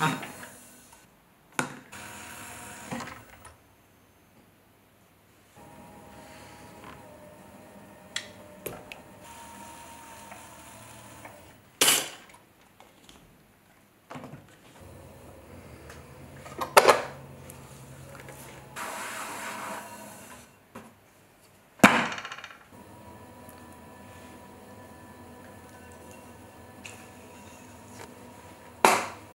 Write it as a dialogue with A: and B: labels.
A: Ah.